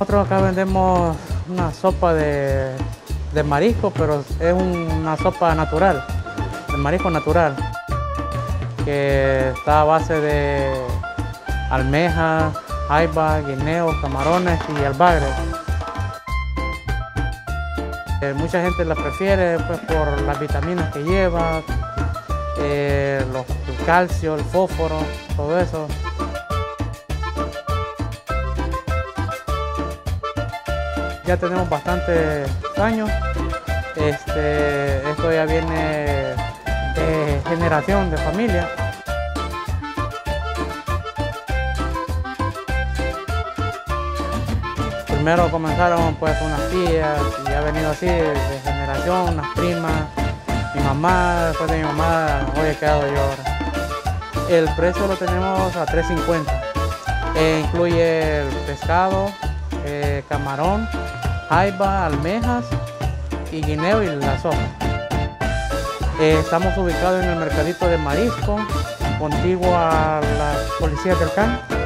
Nosotros acá vendemos una sopa de, de marisco, pero es una sopa natural, de marisco natural, que está a base de almejas, jaiba, guineos, camarones y albagre. Eh, mucha gente la prefiere pues, por las vitaminas que lleva, eh, el calcio, el fósforo, todo eso. Ya tenemos bastantes años. Este, esto ya viene de generación, de familia. Primero comenzaron pues unas tías y ha venido así de, generación, unas primas, mi mamá, después de mi mamá, hoy he quedado yo ahora. El precio lo tenemos a 3.50. Eh, incluye el pescado, eh, camarón, jaiba, almejas y guineo y la sopa. Eh, estamos ubicados en el mercadito de marisco, contiguo a las policías del campo.